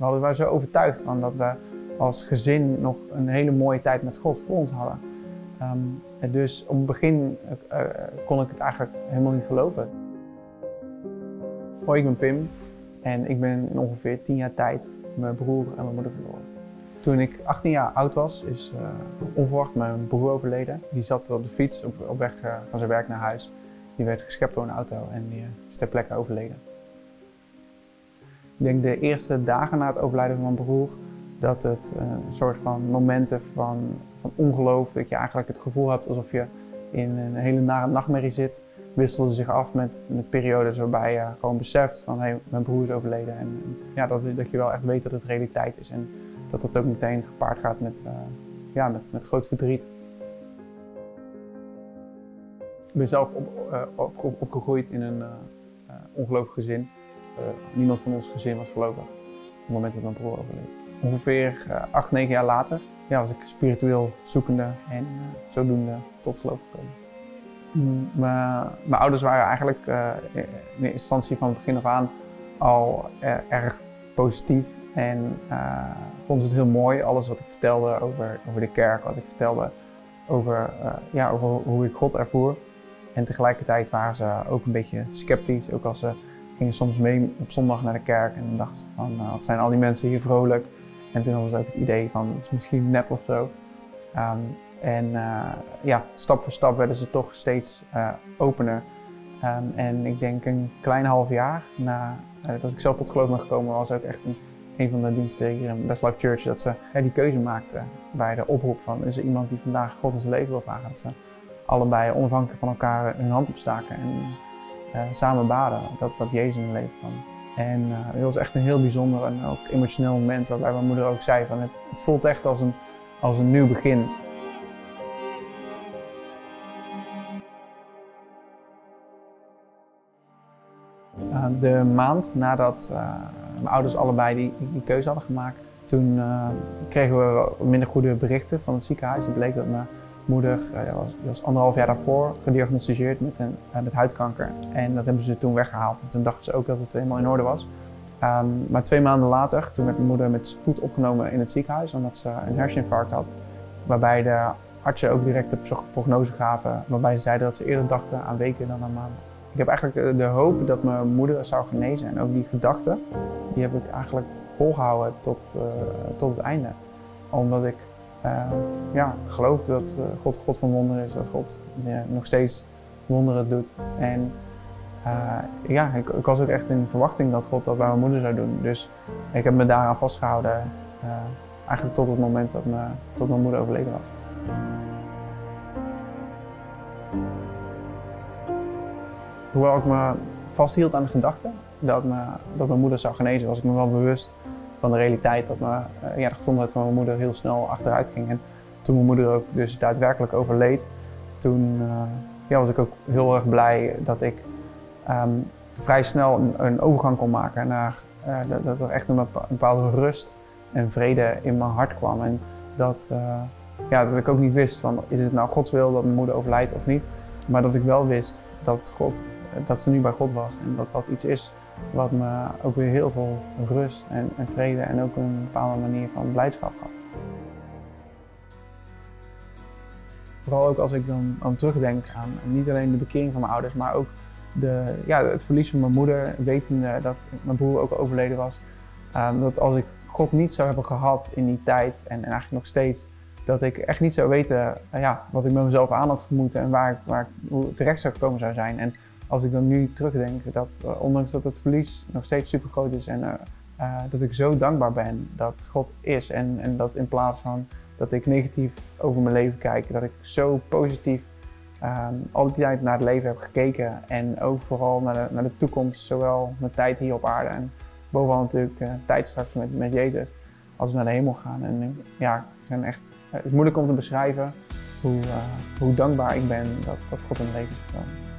We hadden, waren zo overtuigd van dat we als gezin nog een hele mooie tijd met God voor ons hadden. Ehm, en dus op het begin uh, kon ik het eigenlijk helemaal niet geloven. Hoi, ik ben Pim en ik ben in ongeveer 10 jaar tijd mijn broer en mijn moeder verloren. Toen ik 18 jaar oud was, is uh, onverwacht mijn broer overleden. Die zat op de fiets op, op weg van zijn werk naar huis. Die werd geschept door een auto en die is ter plekke overleden. Ik denk de eerste dagen na het overlijden van mijn broer dat het een soort van momenten van, van ongeloof, dat je eigenlijk het gevoel hebt alsof je in een hele nare nachtmerrie zit, wisselde zich af met, met periodes waarbij je gewoon beseft van hé, hey, mijn broer is overleden. En ja, dat, dat je wel echt weet dat het realiteit is en dat het ook meteen gepaard gaat met, uh, ja, met, met groot verdriet. Ik ben zelf op, uh, op, opgegroeid in een uh, ongelovig gezin. Niemand van ons gezin was gelovig op het moment dat mijn broer overleed. Ongeveer acht, negen jaar later ja, was ik spiritueel zoekende en zodoende tot geloof gekomen. Mijn ouders waren eigenlijk in eerste instantie van het begin af aan al erg positief en vonden ze het heel mooi, alles wat ik vertelde over, over de kerk, wat ik vertelde over, ja, over hoe ik God ervoer. En tegelijkertijd waren ze ook een beetje sceptisch, ook als ze gingen soms mee op zondag naar de kerk en dan dachten ze van, nou, wat zijn al die mensen hier vrolijk. En toen hadden ze ook het idee van, het is misschien nep of zo. Um, en uh, ja, stap voor stap werden ze toch steeds uh, opener. Um, en ik denk een klein half jaar nadat uh, ik zelf tot geloof ben gekomen, was ook echt een, een van de diensten hier in Best Life Church dat ze die keuze maakten bij de oproep van is er iemand die vandaag God in zijn leven wil vragen. Dat ze allebei onafhankelijk van elkaar hun hand opstaken en samen baden dat, dat Jezus in leven kwam. En het was echt een heel bijzonder en ook emotioneel moment waarbij mijn moeder ook zei van het, het voelt echt als een, als een nieuw begin. Uh, de maand nadat uh, mijn ouders allebei die, die, keuze hadden gemaakt, toen uh, kregen we minder goede berichten van het ziekenhuis. Het bleek dat mijn moeder, die was, anderhalf jaar daarvoor gediagnosticeerd met, een, met huidkanker. En dat hebben ze toen weggehaald. En toen dachten ze ook dat het helemaal in orde was. Um, maar twee maanden later, toen werd mijn moeder met spoed opgenomen in het ziekenhuis, omdat ze een herseninfarct had. Waarbij de artsen ook direct de prognose gaven, waarbij ze zeiden dat ze eerder dachten aan weken dan aan maanden. Ik heb eigenlijk de hoop dat mijn moeder zou genezen. En ook die gedachte, die heb ik eigenlijk volgehouden tot, tot het einde. Omdat ik uh, ja, geloof dat God God van wonderen is. Dat God nog steeds wonderen doet. En uh, ja, ik, ik, was ook echt in verwachting dat God dat bij mijn moeder zou doen. Dus ik heb me daaraan vastgehouden. eigenlijk tot het moment dat, me, tot mijn moeder overleden was. Hoewel ik me vasthield aan de gedachte dat, dat mijn moeder zou genezen, was ik me wel bewust van de realiteit dat me, ja, de gezondheid van mijn moeder heel snel achteruit ging. En toen mijn moeder ook dus daadwerkelijk overleed, toen uh, ja, was ik ook heel erg blij dat ik um, vrij snel een, een, overgang kon maken naar uh, dat, dat, er echt een bepaalde rust en vrede in mijn hart kwam. En dat, ja, dat ik ook niet wist van is het nou Gods wil dat mijn moeder overlijdt of niet. Maar dat ik wel wist dat God dat ze nu bij God was. En dat dat iets is wat me ook weer heel veel rust en, en vrede en ook een bepaalde manier van blijdschap gaf. Vooral ook als ik dan, dan terugdenk aan niet alleen de bekering van mijn ouders, maar ook de, ja, het verlies van mijn moeder, wetende dat mijn broer ook overleden was. Um, dat als ik God niet zou hebben gehad in die tijd en, en eigenlijk nog steeds, dat ik echt niet zou weten uh, ja, wat ik met mezelf aan had gemoeten en waar waar ik hoe terecht zou gekomen zou zijn. En als ik dan nu terugdenk, dat uh, ondanks dat het verlies nog steeds super groot is en uh, uh, dat ik zo dankbaar ben dat God is en, en dat in plaats van dat ik negatief over mijn leven kijk, dat ik zo positief um, al die tijd naar het leven heb gekeken en ook vooral naar de, naar de toekomst, zowel mijn tijd hier op aarde en bovenal natuurlijk tijd straks met, met Jezus, als we naar de hemel gaan. En ja, zijn echt, het is moeilijk om te beschrijven hoe, hoe dankbaar ik ben dat, dat God in mijn leven is gekomen.